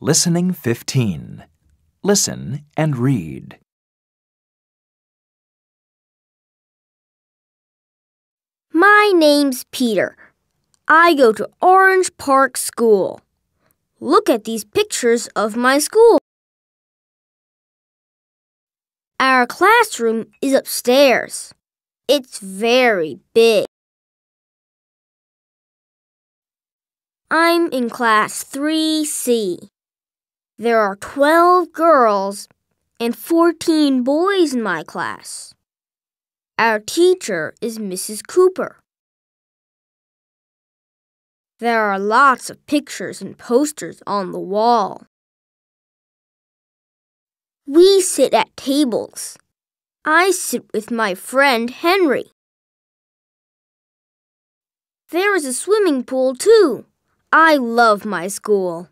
Listening 15. Listen and read. My name's Peter. I go to Orange Park School. Look at these pictures of my school. Our classroom is upstairs. It's very big. I'm in class 3C. There are 12 girls and 14 boys in my class. Our teacher is Mrs. Cooper. There are lots of pictures and posters on the wall. We sit at tables. I sit with my friend Henry. There is a swimming pool, too. I love my school.